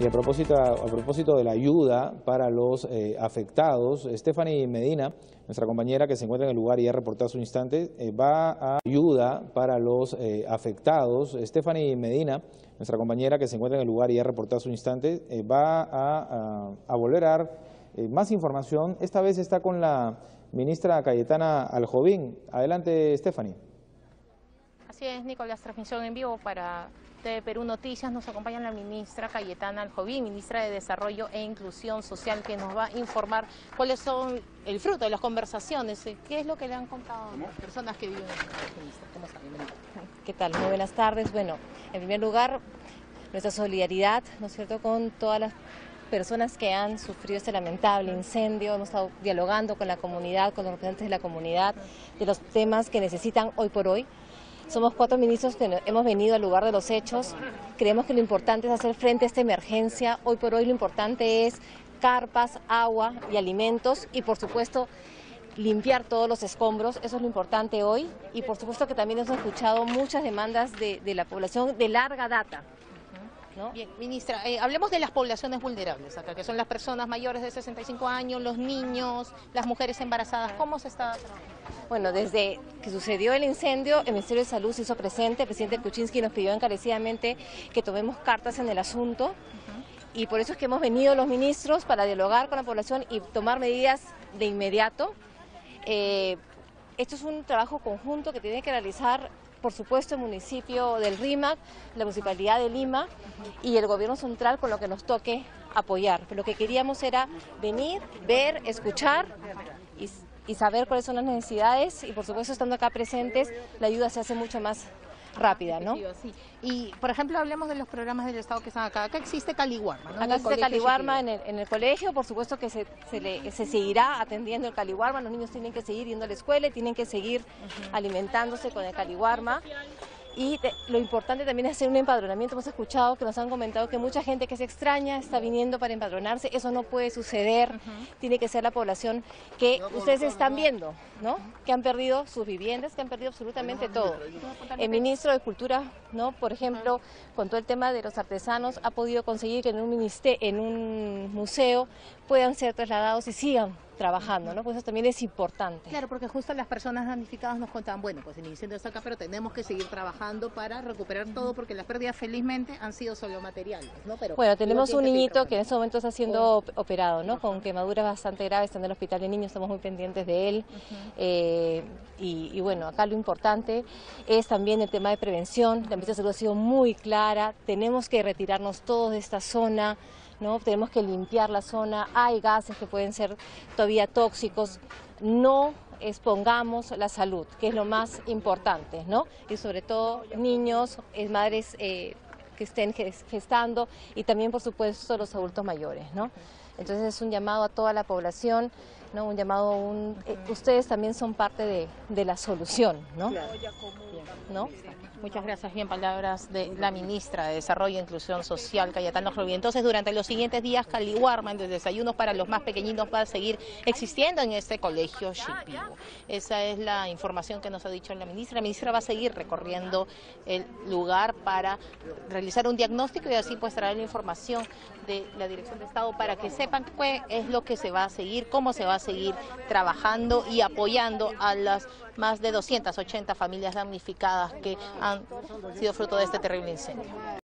Y a propósito, a propósito de la ayuda para los eh, afectados, Stephanie Medina, nuestra compañera que se encuentra en el lugar y ha reportado hace un instante, eh, va a ayuda para los eh, afectados. Stephanie Medina, nuestra compañera que se encuentra en el lugar y ha reportado hace un instante, va a, a, volver a dar más información. Esta vez está con la ministra Cayetana Aljovín. Adelante, Stephanie. Así es, Nicolás, transmisión en vivo para de Perú Noticias nos acompaña la ministra Cayetana Aljovín, ministra de Desarrollo e Inclusión Social, que nos va a informar cuáles son el fruto de las conversaciones, eh, qué es lo que le han contado las personas que viven en ¿Cómo está? ¿Qué tal? Muy buenas tardes. Bueno, en primer lugar, nuestra solidaridad, ¿no es cierto?, con todas las personas que han sufrido este lamentable incendio. Hemos estado dialogando con la comunidad, con los representantes de la comunidad, de los temas que necesitan hoy por hoy. Somos cuatro ministros que hemos venido al lugar de los hechos. Creemos que lo importante es hacer frente a esta emergencia. Hoy por hoy lo importante es carpas, agua y alimentos y por supuesto limpiar todos los escombros, eso es lo importante hoy y por supuesto que también hemos escuchado muchas demandas de, la población de larga data. Bien, ministra, eh, hablemos de las poblaciones vulnerables acá, que son las personas mayores de 65 años, los niños, las mujeres embarazadas. ¿Cómo se está Bueno, desde que sucedió el incendio, el Ministerio de Salud se hizo presente, el presidente Kuczynski nos pidió encarecidamente que tomemos cartas en el asunto. Y por eso es que hemos venido los ministros para dialogar con la población y tomar medidas de inmediato. Eh, esto es un trabajo conjunto que tiene que realizar por supuesto el municipio del RIMAC, la Municipalidad de Lima y el Gobierno Central con lo que nos toque apoyar. lo que queríamos era venir, ver, escuchar y, y saber cuáles son las necesidades y por supuesto estando acá presentes la ayuda se hace mucho más rápida, ¿no? Y, por ejemplo, hablemos de los programas del Estado que están acá. Acá existe Caliwarma, ¿no? Acá existe Caliwarma en el, en el, colegio, por supuesto que se, se, seguirá atendiendo el Caliwarma, los niños tienen que seguir yendo a la escuela y tienen que seguir alimentándose con el Caliwarma. Y lo importante también es hacer un empadronamiento. Hemos escuchado que nos han comentado que mucha gente que se extraña está viniendo para empadronarse. Eso no puede suceder. Tiene que ser la población que ustedes están viendo, ¿no? Que han perdido sus viviendas, que han perdido absolutamente todo. El ministro de Cultura, ¿no? Por ejemplo, con todo el tema de los artesanos, ha podido conseguir que en un, en un museo puedan ser trasladados y sigan trabajando, ¿no? Pues eso también es importante. Claro, porque justo las personas damnificadas nos contaban, bueno, pues el incendio está acá, pero tenemos que seguir trabajando para recuperar todo, porque las pérdidas felizmente han sido solo materiales, ¿no? Pero bueno, tenemos un niñito que en este momento está siendo operado, ¿no? Con quemaduras bastante graves, está en el hospital de niños, estamos muy pendientes de él. Eh, y, bueno, acá lo importante es también el tema de prevención, la ministra de Salud ha sido muy clara, tenemos que retirarnos todos de esta zona, ¿no? Tenemos que limpiar la zona, hay gases que pueden ser todavía tóxicos, no expongamos la salud, que es lo más importante, ¿no? Y sobre todo niños, eh, madres eh, que estén gestando y también, por supuesto, los adultos mayores, ¿no? Entonces es un llamado a toda la población, ¿no? Un llamado, un, eh, ustedes también son parte de, de la solución, ¿no? ¿No? Muchas gracias. Bien, palabras de la ministra de Desarrollo e Inclusión Social, Cayetano Rubio. Entonces, durante los siguientes días, Caliwarman, de desayunos para los más pequeñitos, va a seguir existiendo en este colegio Shipibo. Esa es la información que nos ha dicho la ministra. La ministra va a seguir recorriendo el lugar para realizar un diagnóstico y así pues traer la información de la Dirección de Estado para que es lo que se va a seguir, cómo se va a seguir trabajando y apoyando a las más de 280 familias damnificadas que han sido fruto de este terrible incendio.